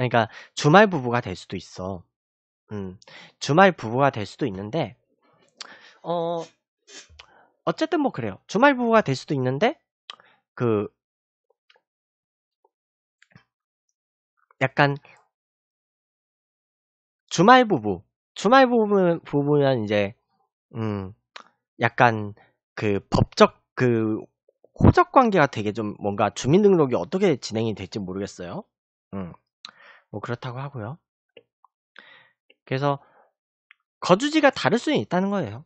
그러니까 주말 부부가 될 수도 있어. 음, 주말 부부가 될 수도 있는데 어 어쨌든 뭐 그래요. 주말 부부가 될 수도 있는데 그 약간 주말 부부, 주말 부부 부부면 이제 음 약간 그 법적 그 호적 관계가 되게 좀 뭔가 주민등록이 어떻게 진행이 될지 모르겠어요. 음. 뭐 그렇다고 하고요. 그래서 거주지가 다를 수는 있다는 거예요.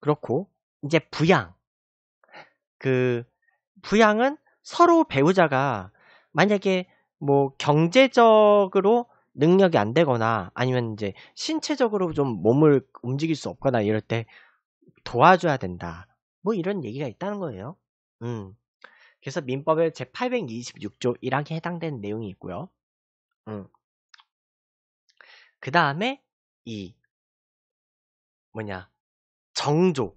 그렇고 이제 부양. 그 부양은 서로 배우자가 만약에 뭐 경제적으로 능력이 안 되거나 아니면 이제 신체적으로 좀 몸을 움직일 수 없거나 이럴 때 도와줘야 된다. 뭐 이런 얘기가 있다는 거예요. 음. 그래서 민법의 제826조 1항에 해당되는 내용이 있고요. 음. 그 다음에 이 뭐냐 정조.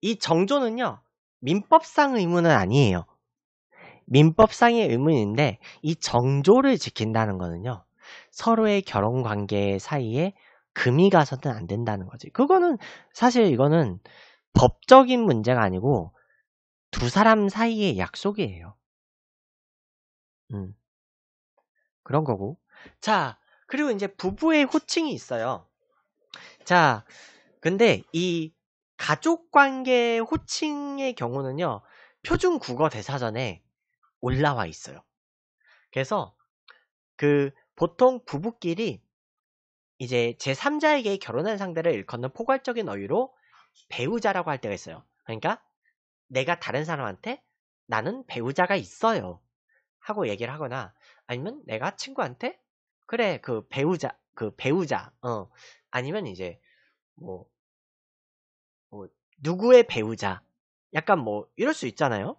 이 정조는요 민법상 의무는 아니에요. 민법상의 의문인데 이 정조를 지킨다는 거는요. 서로의 결혼 관계 사이에 금이 가서는 안 된다는 거지. 그거는 사실 이거는 법적인 문제가 아니고 두 사람 사이의 약속이에요. 음. 그런 거고. 자, 그리고 이제 부부의 호칭이 있어요. 자, 근데 이 가족 관계 호칭의 경우는요. 표준 국어 대사전에 올라와 있어요. 그래서 그 보통 부부끼리 이제 제3자에게 결혼한 상대를 일컫는 포괄적인 어휘로 배우자라고 할 때가 있어요. 그러니까 내가 다른 사람한테 나는 배우자가 있어요. 하고 얘기를 하거나 아니면 내가 친구한테 그래 그 배우자 그 배우자 어. 아니면 이제 뭐, 뭐 누구의 배우자. 약간 뭐 이럴 수 있잖아요.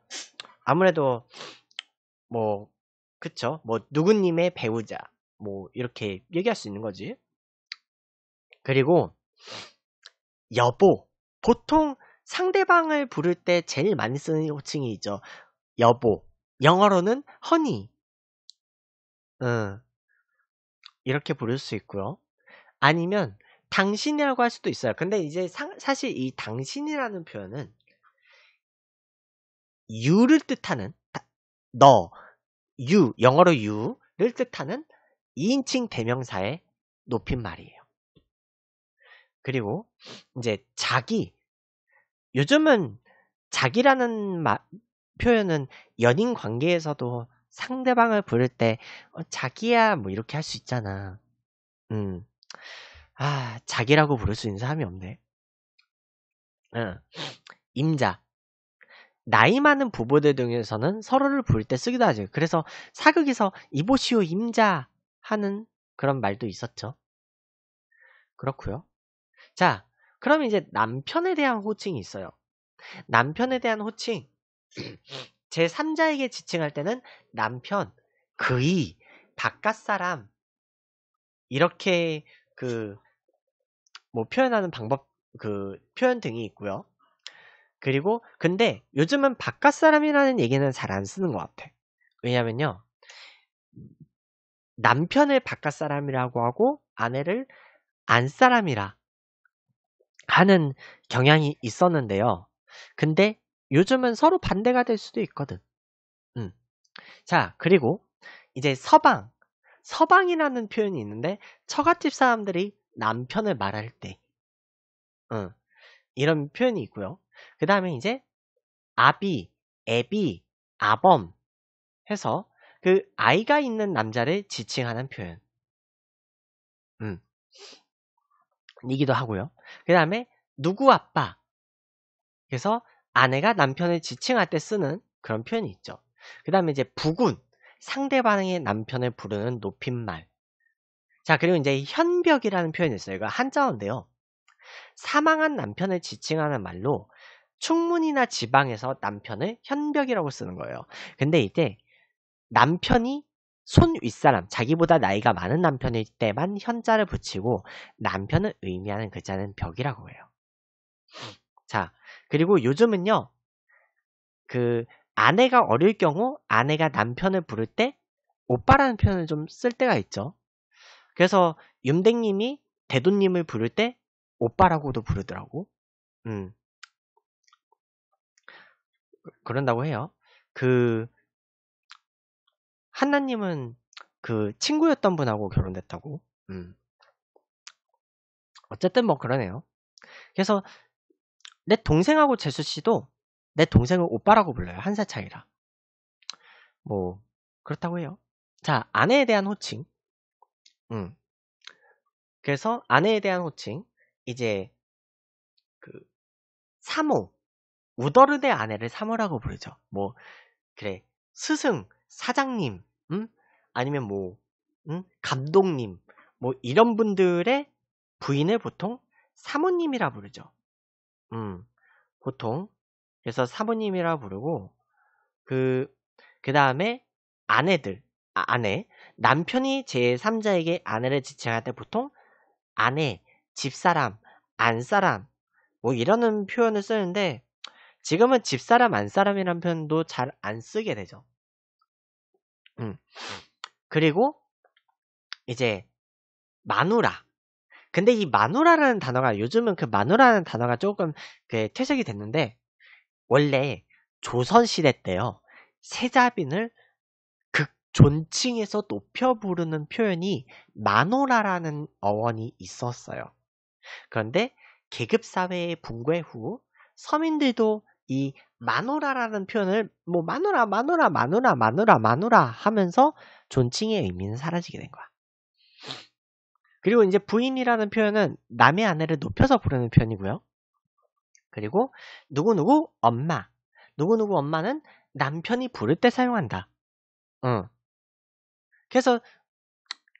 아무래도 뭐 그쵸? 뭐 누구님의 배우자. 뭐 이렇게 얘기할 수 있는 거지. 그리고 여보. 보통 상대방을 부를 때 제일 많이 쓰는 호칭이 있죠. 여보. 영어로는 허니 응. 이렇게 부를 수 있고요. 아니면 당신이라고 할 수도 있어요. 근데 이제 상, 사실 이 당신이라는 표현은 you를 뜻하는 너, you, 영어로 you를 뜻하는 2인칭 대명사의 높임말이에요. 그리고 이제 자기 요즘은 자기라는 마, 표현은 연인 관계에서도 상대방을 부를 때 어, 자기야 뭐 이렇게 할 수 있잖아. 음. 아, 자기라고 부를 수 있는 사람이 없네. 응. 임자. 나이 많은 부부들 중에서는 서로를 부를 때 쓰기도 하죠. 그래서 사극에서 이보시오 임자 하는 그런 말도 있었죠. 그렇고요. 자, 그럼 이제 남편에 대한 호칭이 있어요. 남편에 대한 호칭. 제 3자에게 지칭할 때는 남편, 그이, 바깥 사람 이렇게 그 뭐 표현하는 방법 그 표현 등이 있고요. 그리고 근데 요즘은 바깥 사람이라는 얘기는 잘 안 쓰는 것 같아. 왜냐면요. 남편을 바깥 사람이라고 하고 아내를 안 사람이라 하는 경향이 있었는데요. 근데 요즘은 서로 반대가 될 수도 있거든. 음. 자, 그리고 이제 서방. 서방이라는 표현이 있는데 처갓집 사람들이 남편을 말할 때 음, 이런 표현이 있고요. 그 다음에 이제 아비, 애비, 아범 해서 그 아이가 있는 남자를 지칭하는 표현. 음. 이기도 하고요. 그 다음에 누구 아빠. 그래서 아내가 남편을 지칭할 때 쓰는 그런 표현이 있죠. 그 다음에 이제 부군. 상대방의 남편을 부르는 높임말. 자, 그리고 이제 현벽이라는 표현이 있어요. 이거 한자어인데요. 사망한 남편을 지칭하는 말로 충문이나 지방에서 남편을 현벽이라고 쓰는 거예요. 근데 이때 남편이 손 윗사람, 자기보다 나이가 많은 남편일 때만 현자를 붙이고 남편을 의미하는 글자는 벽이라고 해요. 자, 그리고 요즘은요, 그 아내가 어릴 경우 아내가 남편을 부를 때 오빠라는 표현을 좀 쓸 때가 있죠. 그래서 윤댕님이 대도님을 부를 때 오빠라고도 부르더라고. 음. 그런다고 해요. 그 한나님은 그 친구였던 분하고 결혼됐다고. 음. 어쨌든 뭐 그러네요. 그래서 내 동생하고 재수 씨도 내 동생을 오빠라고 불러요. 한 살 차이라. 뭐 그렇다고 해요. 자, 아내에 대한 호칭. 음. 그래서 아내에 대한 호칭 이제 그 사모 우더르의 아내를 사모라고 부르죠. 뭐 그래 스승 사장님 음? 아니면 뭐 음? 감독님 뭐 이런 분들의 부인을 보통 사모님이라 부르죠. 음 보통 그래서 사모님이라 부르고 그 그 다음에 아내들 아, 아내 남편이 제3자에게 아내를 지칭할 때 보통 아내, 집사람, 안사람 뭐 이러는 표현을 쓰는데 지금은 집사람, 안사람이라는 표현도 잘 안 쓰게 되죠. 음. 그리고 이제 마누라. 근데 이 마누라라는 단어가 요즘은 그 마누라라는 단어가 조금 그 퇴색이 됐는데 원래 조선 시대 때요. 세자빈을 극 존칭에서 높여 부르는 표현이 마누라라는 어원이 있었어요. 그런데 계급 사회의 붕괴 후 서민들도 이 마누라라는 표현을 뭐 마누라 마누라 마누라 마누라 마누라 하면서 존칭의 의미는 사라지게 된 거야. 그리고 이제 부인이라는 표현은 남의 아내를 높여서 부르는 표현이고요. 그리고 누구누구 엄마. 누구누구 엄마는 남편이 부를 때 사용한다. 응. 그래서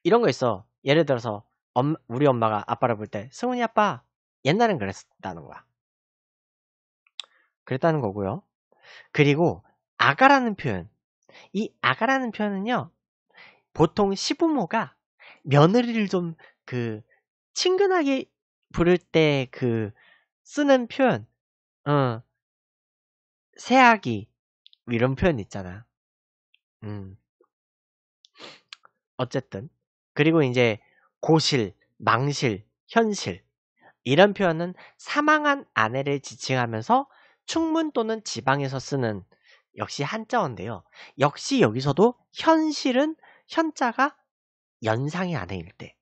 이런 거 있어. 예를 들어서 엄, 우리 엄마가 아빠를 볼 때 승훈이 아빠 옛날엔 그랬다는 거야. 그랬다는 거고요. 그리고 아가라는 표현. 이 아가라는 표현은요. 보통 시부모가 며느리를 좀 그 친근하게 부를 때 그 쓰는 표현. 어. 새아기 이런 표현 있잖아. 음. 어쨌든 그리고 이제 고실, 망실, 현실 이런 표현은 사망한 아내를 지칭하면서 충문 또는 지방에서 쓰는 역시 한자어인데요. 역시 여기서도 현실은 현자가 연상의 아내일 때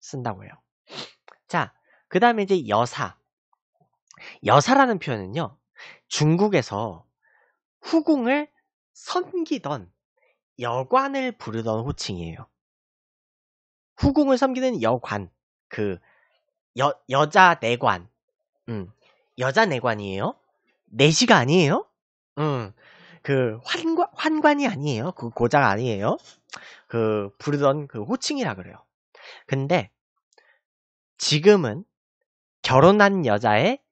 쓴다고 해요. 자, 그 다음에 이제 여사. 여사라는 표현은요. 중국에서 후궁을 섬기던 여관을 부르던 호칭이에요. 후궁을 섬기는 여관. 그 여, 여자 내관. 음, 여자 내관이에요. 내시가 아니에요? 음, 그 환관, 환관이 아니에요. 그 고자가 아니에요. 그 부르던 그 호칭이라 그래요. 근데 지금은 결혼한 여자에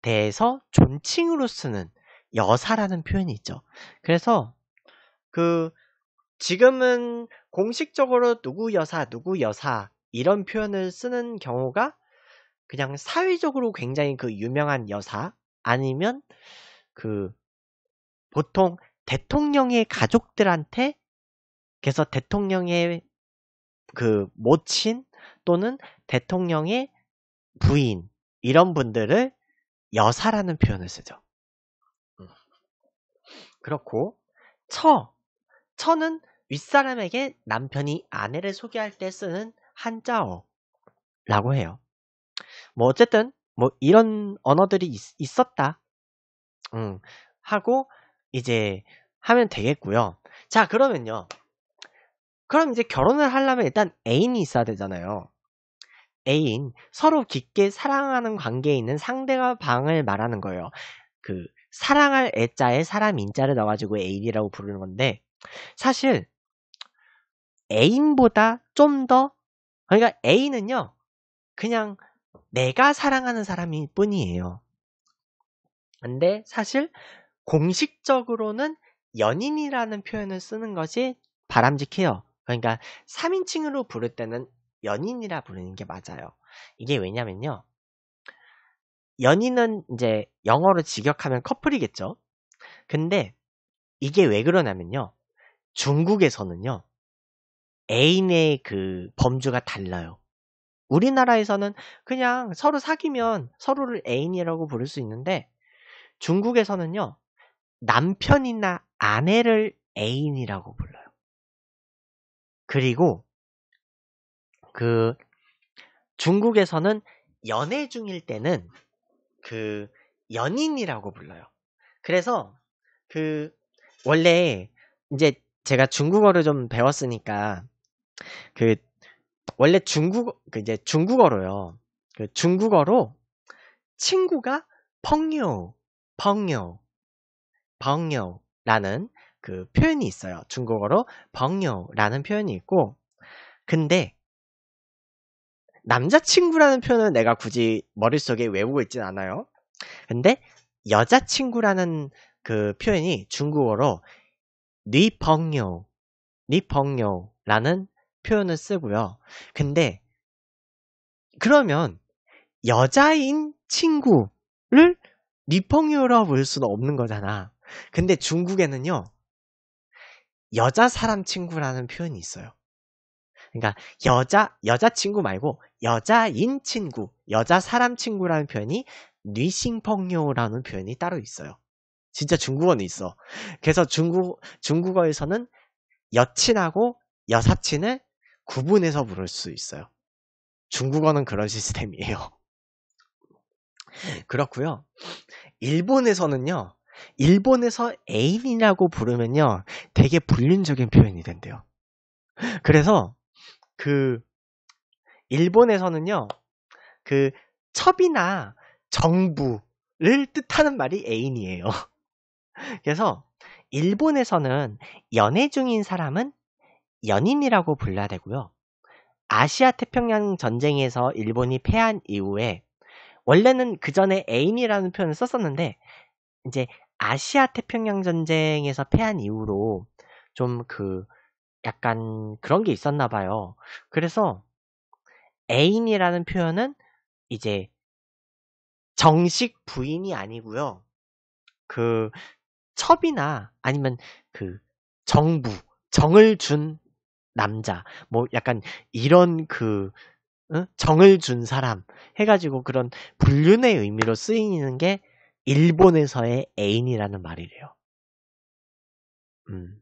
대해서 존칭으로 쓰는 여사라는 표현이 있죠. 그래서 그 지금은 공식적으로 누구 여사, 누구 여사 이런 표현을 쓰는 경우가 그냥 사회적으로 굉장히 그 유명한 여사 아니면 그 보통 대통령의 가족들한테 그래서 대통령의 그 모친 또는 대통령의 부인 이런 분들을 여사라는 표현을 쓰죠. 음. 그렇고 처 처는 윗사람에게 남편이 아내를 소개할 때 쓰는 한자어라고 해요. 뭐 어쨌든 뭐 이런 언어들이 있, 었다 음, 하고 이제 하면 되겠고요. 자 그러면요. 그럼 이제 결혼을 하려면 일단 애인이 있어야 되잖아요. 애인 서로 깊게 사랑하는 관계에 있는 상대가 방을 말하는 거예요. 그 사랑할 애자에 사람 인자를 넣어가지고 애인이라고 부르는 건데 사실 애인보다 좀 더 그러니까 애인은요 그냥 내가 사랑하는 사람일 뿐이에요. 근데 사실 공식적으로는 연인이라는 표현을 쓰는 것이 바람직해요. 그러니까 3인칭으로 부를 때는 연인이라 부르는 게 맞아요. 이게 왜냐면요. 연인은 이제 영어로 직역하면 커플이겠죠. 근데 이게 왜 그러냐면요. 중국에서는요. 애인의 그 범주가 달라요. 우리나라에서는 그냥 서로 사귀면 서로를 애인이라고 부를 수 있는데 중국에서는요. 남편이나 아내를 애인이라고 불러요. 그리고 그 중국에서는 연애 중일 때는 그 연인이라고 불러요. 그래서 그 원래 이제 제가 중국어를 좀 배웠으니까 그 원래 중국 그 이제 중국어로요. 그 중국어로 친구가 펑요, 펑요, 펑요라는 그 표현이 있어요. 중국어로 펑요라는 표현이 있고 근데 남자친구라는 표현은 내가 굳이 머릿속에 외우고 있진 않아요. 근데 여자친구라는 그 표현이 중국어로 니펑요, 니펑요라는 표현을 쓰고요. 근데 그러면 여자인 친구를 니펑요라고 부를 수는 없는 거잖아. 근데 중국에는요. 여자 사람 친구라는 표현이 있어요. 그러니까 여자 여자 친구 말고 여자인 친구, 여자 사람 친구라는 표현이 뉘싱펑요라는 표현이 따로 있어요. 진짜 중국어는 있어. 그래서 중국 중국어에서는 여친하고 여사친을 구분해서 부를 수 있어요. 중국어는 그런 시스템이에요. 그렇고요. 일본에서는요. 일본에서 애인이라고 부르면요. 되게 불륜적인 표현이 된대요. 그래서 그 일본에서는요. 그 첩이나 정부를 뜻하는 말이 애인이에요. 그래서 일본에서는 연애 중인 사람은 연인이라고 불러야 되고요. 아시아 태평양 전쟁에서 일본이 패한 이후에 원래는 그 전에 애인이라는 표현을 썼었는데 이제 아시아 태평양 전쟁에서 패한 이후로 좀 그 약간 그런 게 있었나 봐요. 그래서 애인이라는 표현은 이제 정식 부인이 아니고요. 그 첩이나 아니면 그 정부, 정을 준 남자, 뭐 약간 이런 그 응? 정을 준 사람 해가지고 그런 불륜의 의미로 쓰이는 게 일본에서의 애인이라는 말이래요. 음.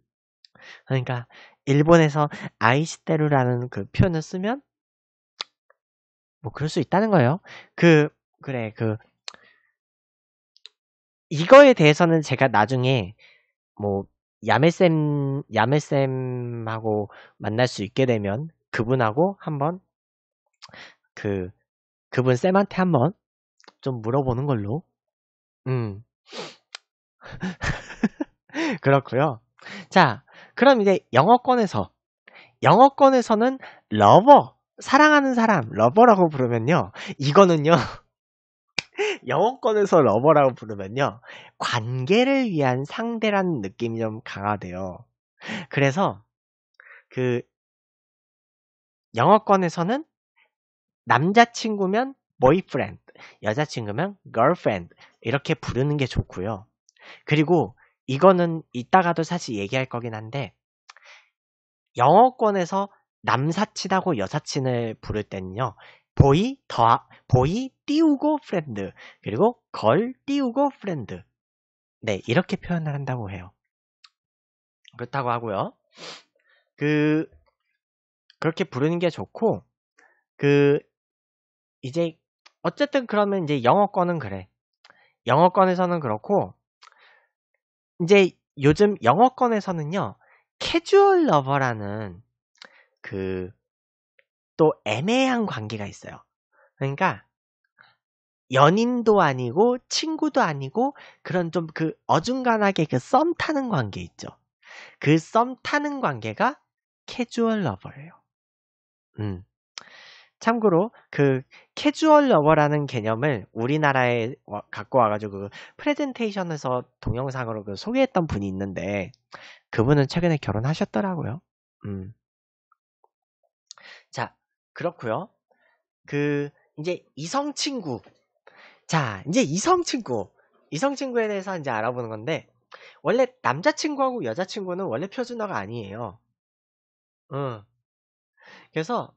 그러니까 일본에서 아이시테루라는 그 표현을 쓰면 뭐 그럴 수 있다는 거예요. 그 그래 그 이거에 대해서는 제가 나중에 뭐 야매쌤 야매쌤하고 만날 수 있게 되면 그분하고 한번 그 그분 쌤한테 한번 좀 물어보는 걸로. 음. 그렇고요. 자, 그럼 이제 영어권에서 영어권에서는 lover 사랑하는 사람 lover라고 부르면요. 이거는요. 영어권에서 lover라고 부르면요. 관계를 위한 상대라는 느낌이 좀 강하대요. 그래서 그 영어권에서는 남자친구면 boyfriend, 여자친구면 girlfriend 이렇게 부르는 게 좋고요. 그리고 이거는 이따가도 사실 얘기할 거긴 한데 영어권에서 남사친하고 여사친을 부를 때는요. boy 더 boy 띄우고 friend 그리고 girl 띄우고 friend 네 이렇게 표현을 한다고 해요. 그렇다고 하고요. 그 그렇게 부르는 게 좋고 그 이제 어쨌든 그러면 이제 영어권은 그래. 영어권에서는 그렇고 이제 요즘 영어권에서는요. 캐주얼 러버라는 그 또 애매한 관계가 있어요. 그러니까 연인도 아니고 친구도 아니고 그런 좀 그 어중간하게 그 썸 타는 관계 있죠. 그 썸 타는 관계가 casual lover예요. 음. 참고로 그 casual lover라는 개념을 우리나라에 와, 갖고 와가지고 그 프레젠테이션에서 동영상으로 그 소개했던 분이 있는데 그분은 최근에 결혼하셨더라고요. 음. 자, 그렇고요. 그 이제 이성 친구. 자, 이제 이성 친구. 이성 친구에 대해서 이제 알아보는 건데 원래 남자친구하고 여자친구는 원래 표준어가 아니에요. 응. 그래서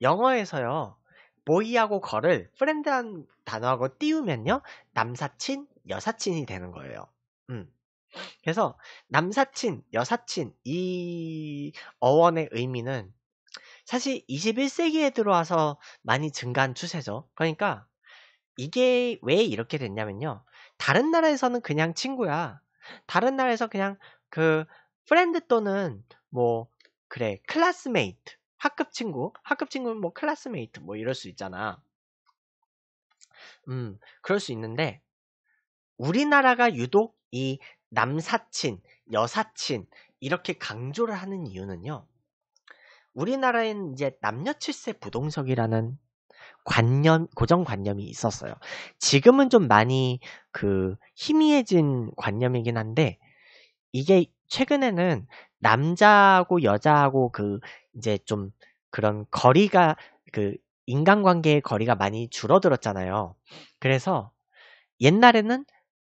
영어에서요. 보이하고 걸을 프렌드한 단어하고 띄우면요. 남사친, 여사친이 되는 거예요. 음. 그래서 남사친, 여사친 이 어원의 의미는 사실 21세기에 들어와서 많이 증가한 추세죠. 그러니까 이게 왜 이렇게 됐냐면요. 다른 나라에서는 그냥 친구야. 다른 나라에서 그냥 그 friend 또는 뭐 그래 classmate 학급 친구, 학급 친구는 뭐 classmate 뭐 이럴 수 있잖아. 음, 그럴 수 있는데 우리나라가 유독 이 남사친, 여사친 이렇게 강조를 하는 이유는요. 우리나라에는 이제 남녀 칠세 부동석이라는 관념, 고정관념이 있었어요. 지금은 좀 많이 그 희미해진 관념이긴 한데 이게 최근에는 남자하고 여자하고 그 이제 좀 그런 거리가 그 인간관계의 거리가 많이 줄어들었잖아요. 그래서 옛날에는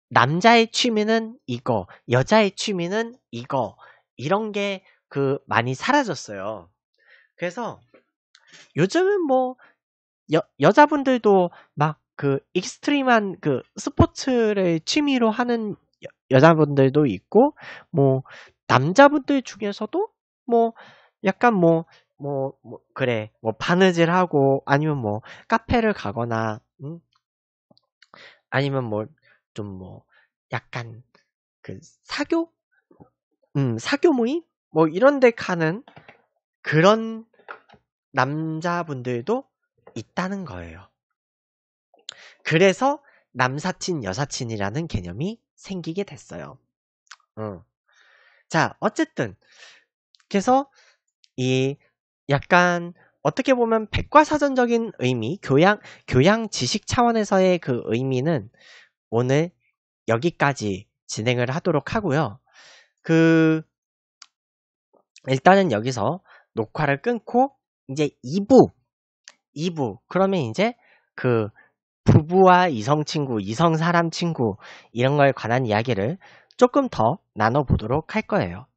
남자의 취미는 이거, 여자의 취미는 이거 이런 게 그 많이 사라졌어요. 그래서 요즘은 뭐 여, 여자분들도 막 그 extreme한 그 스포츠를 취미로 하는 여, 자분들도 있고 뭐 남자분들 중에서도 뭐 약간 뭐, 뭐, 뭐 그래, 뭐, 바느질 하고, 아니면 뭐, 카페를 가거나, 음? 아니면 뭐, 좀 뭐, 약간, 그, 사교? 음, 사교 모임? 뭐, 이런 데 가는 그런 남자분들도 있다는 거예요. 그래서 남사친, 여사친이라는 개념이 생기게 됐어요. 어. 자, 어쨌든. 그래서 이 약간 어떻게 보면 백과사전적인 의미, 교양, 교양 지식 차원에서의 그 의미는 오늘 여기까지 진행을 하도록 하고요. 그, 일단은 여기서 녹화를 끊고 이제 2부, 2부, 그러면 이제 그 부부와 이성 친구, 이성 사람 친구 이런 걸 관한 이야기를 조금 더 나눠보도록 할 거예요.